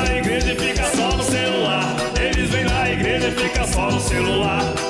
na igreja e fica só no celular. Eles vêm na igreja e fica só no celular.